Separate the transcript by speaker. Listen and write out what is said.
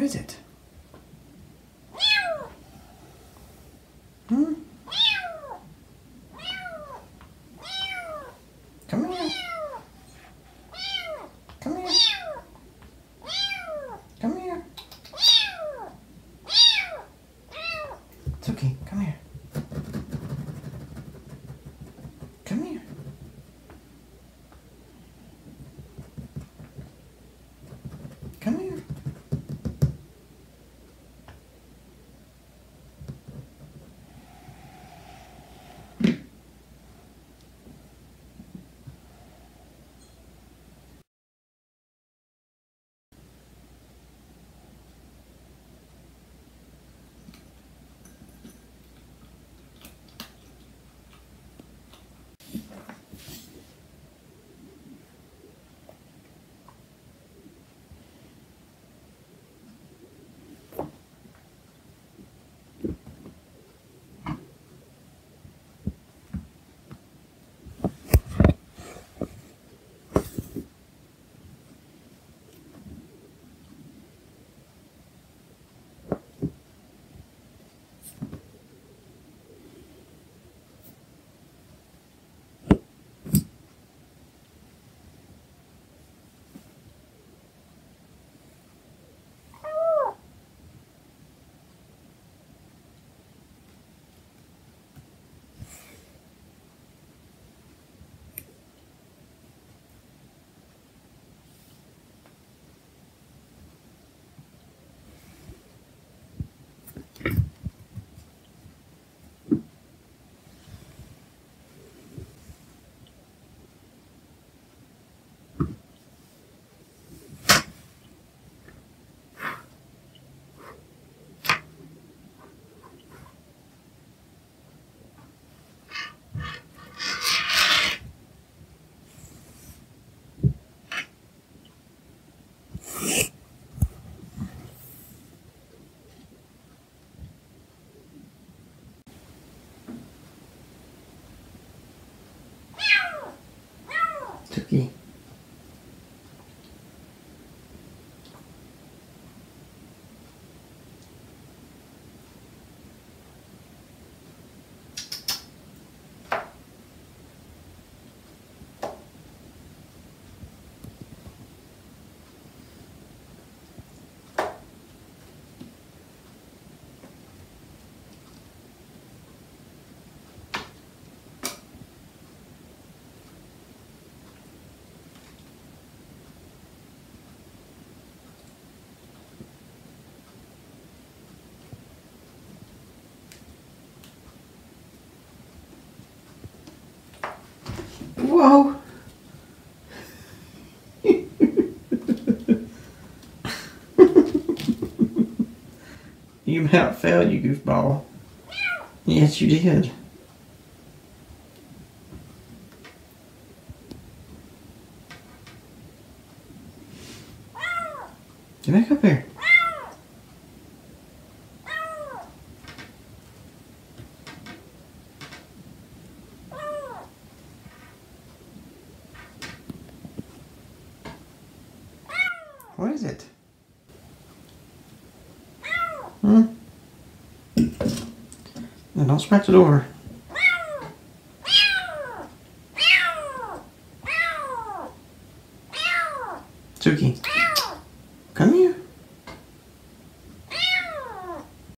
Speaker 1: What is it? Hmm? Come here. Come here. Come here. It's okay. Come here. Turkey. Whoa. you about fell, you goofball. Yes, you did. Get back up here. What is it? Hmm? No, don't scratch it over. Suki, come here.